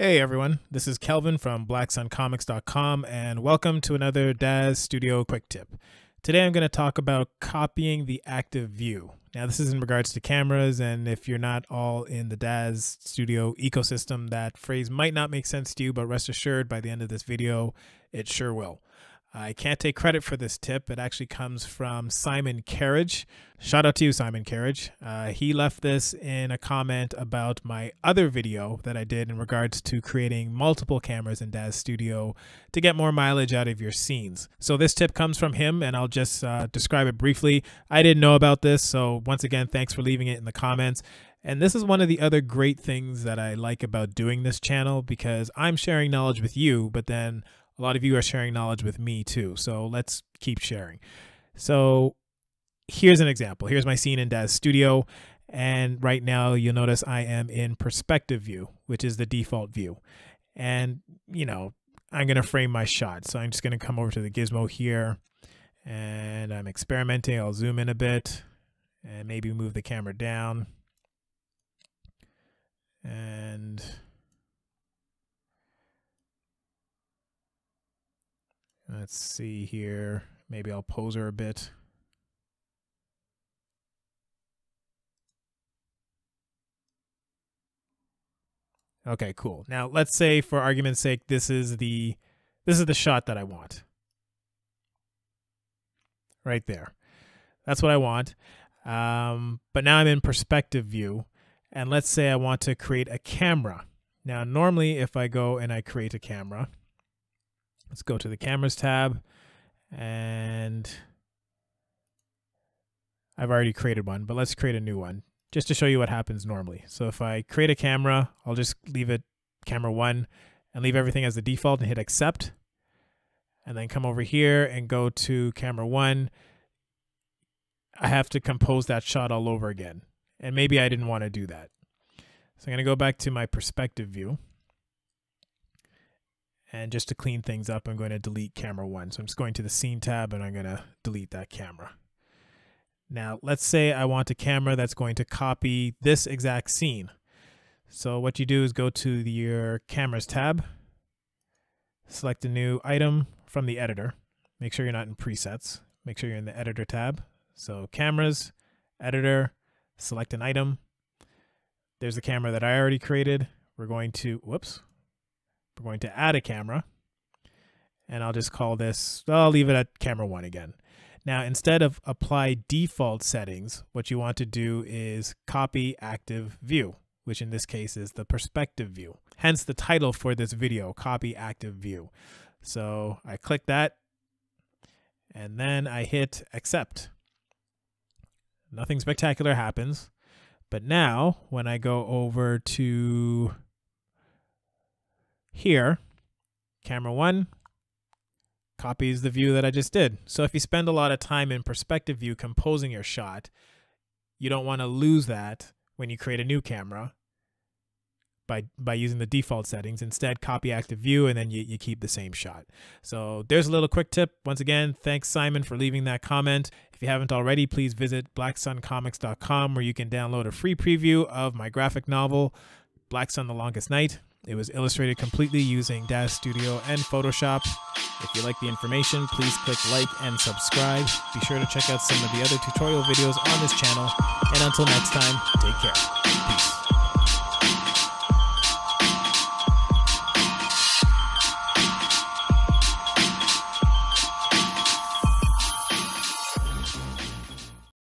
Hey everyone, this is Kelvin from BlackSunComics.com and welcome to another Daz Studio Quick Tip. Today I'm going to talk about copying the active view. Now this is in regards to cameras and if you're not all in the Daz Studio ecosystem that phrase might not make sense to you but rest assured by the end of this video it sure will. I can't take credit for this tip. It actually comes from Simon Carriage. Shout out to you, Simon Carriage. Uh, he left this in a comment about my other video that I did in regards to creating multiple cameras in Daz Studio to get more mileage out of your scenes. So this tip comes from him, and I'll just uh, describe it briefly. I didn't know about this, so once again, thanks for leaving it in the comments. And this is one of the other great things that I like about doing this channel because I'm sharing knowledge with you, but then a lot of you are sharing knowledge with me too. So let's keep sharing. So here's an example. Here's my scene in Daz Studio. And right now you'll notice I am in perspective view, which is the default view. And, you know, I'm going to frame my shot. So I'm just going to come over to the gizmo here and I'm experimenting. I'll zoom in a bit and maybe move the camera down. And Let's see here. Maybe I'll pose her a bit. Okay, cool. Now let's say for argument's sake, this is the this is the shot that I want. Right there. That's what I want. Um, but now I'm in perspective view. And let's say I want to create a camera. Now, normally if I go and I create a camera, Let's go to the cameras tab and I've already created one, but let's create a new one just to show you what happens normally. So if I create a camera, I'll just leave it camera one and leave everything as the default and hit accept. And then come over here and go to camera one. I have to compose that shot all over again. And maybe I didn't want to do that. So I'm going to go back to my perspective view. And just to clean things up, I'm going to delete camera one. So I'm just going to the scene tab and I'm going to delete that camera. Now, let's say I want a camera that's going to copy this exact scene. So what you do is go to the, your cameras tab, select a new item from the editor. Make sure you're not in presets. Make sure you're in the editor tab. So cameras, editor, select an item. There's the camera that I already created. We're going to, whoops, we're going to add a camera. And I'll just call this, I'll leave it at camera one again. Now, instead of apply default settings, what you want to do is copy active view, which in this case is the perspective view. Hence the title for this video, copy active view. So I click that and then I hit accept. Nothing spectacular happens. But now when I go over to here, camera one copies the view that I just did. So if you spend a lot of time in perspective view composing your shot, you don't want to lose that when you create a new camera by by using the default settings. Instead, copy active view and then you, you keep the same shot. So there's a little quick tip. Once again, thanks Simon for leaving that comment. If you haven't already, please visit blacksuncomics.com where you can download a free preview of my graphic novel, Black Sun the Longest Night. It was illustrated completely using Daz Studio and Photoshop. If you like the information, please click like and subscribe. Be sure to check out some of the other tutorial videos on this channel. And until next time, take care.